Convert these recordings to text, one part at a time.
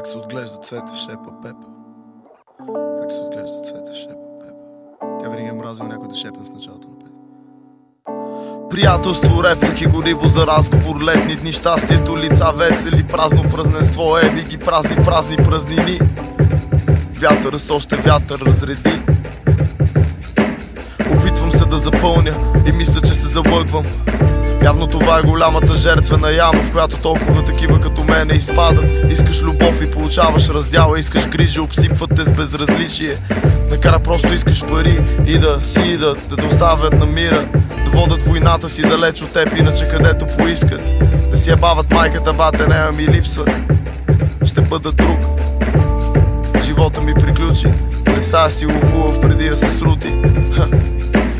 Как се отглежда цвете в шепа пепел? Как се отглежда цвете в шепа пепел? Тя винаги е мразила някой да шепне в началото на пет. Приятелство, реплики, гориво за разговор, летни дни, щастието, лица весели, празно празненство, еби ги празни, празни празнини. Вятър с още вятър разреди. Опитвам се да запълня и мисля, че се залъгвам. Явно това е голямата жертвена яма, в която толкова такива като мене изпадат. Искаш любов и получаваш раздяла, искаш грижа, обсипват те с безразличие. Накара просто искаш пари и да си идат, да те оставят на мира, да водят войната си далеч от теб, иначе където поискат. Да си я бават майката, бате, нея ми липсват. Ще бъда друг. Живота ми приключи. Представя си го хубав преди да се срути.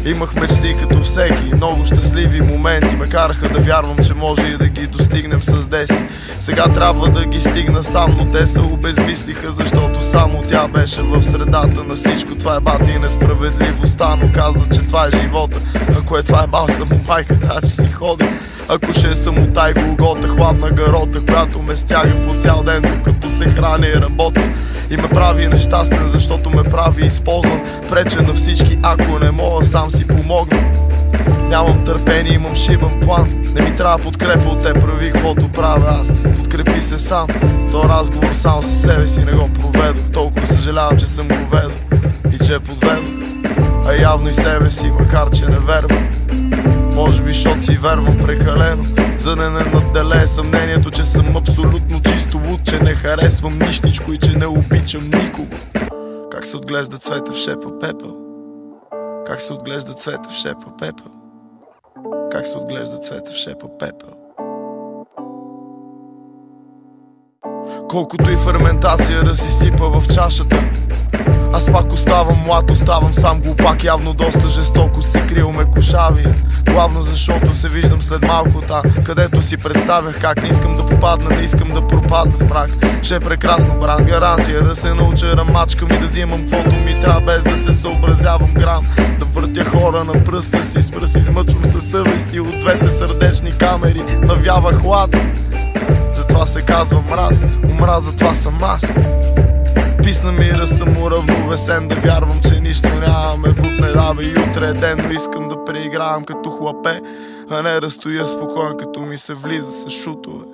Имах мечти като всеки, много щастливи моменти Ме караха да вярвам, че може и да ги достигнем с деси Сега трябва да ги стигна сам, но те се обезмислиха Защото само тя беше в средата на всичко. Това е бати и несправедливостта, но казва, че това е живота Ако е това е бал само майка, да ще си ходи. Ако ще е самота и хладна гарота Която ме стяга по цял ден, докато се храня и работя и ме прави нещастен, защото ме прави използван. Прече на всички, ако не мога сам си помогна. Нямам търпение, имам шибан план. Не ми трябва подкрепа от те, прави каквото правя аз. Подкрепи се сам, то разговор само със себе си не го проведох. Толкова съжалявам, че съм го ведал и че е подведох А явно и себе си, макар че не вервам може би, защото си вервам прекалено. За да не наделее съмнението, че съм абсолютно чисто луд Че не харесвам нищичко и че не обичам никого. Как се отглежда цвета в шепа пепел Как се отглежда цвета в шепа пепел Как се отглежда цвета в шепа пепел Колкото и ферментация да си сипа в чашата. Аз пак оставам млад, оставам сам глупак Явно доста жестоко си крил ме кошави. Главно защото се виждам след малко там Където си представях как не искам да попадна Не искам да пропадна в мрак. Ще е прекрасно брат, гаранция Да се науча да и да взимам каквото ми трябва Без да се съобразявам грам. Да въртя хора на пръста си С пръст измъчвам със съвести От двете сърдечни камери. Навява хлад Затова се казва мраз. Омраза това съм аз. Писна ми да съм уравновесен Да вярвам, че нищо нямаме. Буд не дава и утре е ден Но искам да преигравам като хлапе А не да стоя спокоен като ми се влиза с шутове.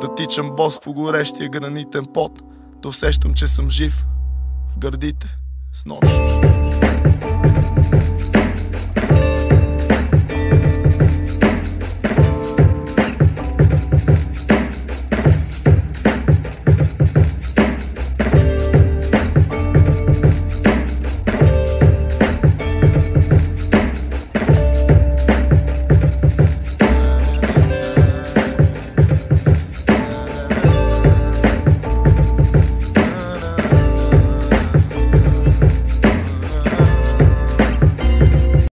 Да тичам бос по горещия гранитен пот Да усещам, че съм жив В гърдите с нощ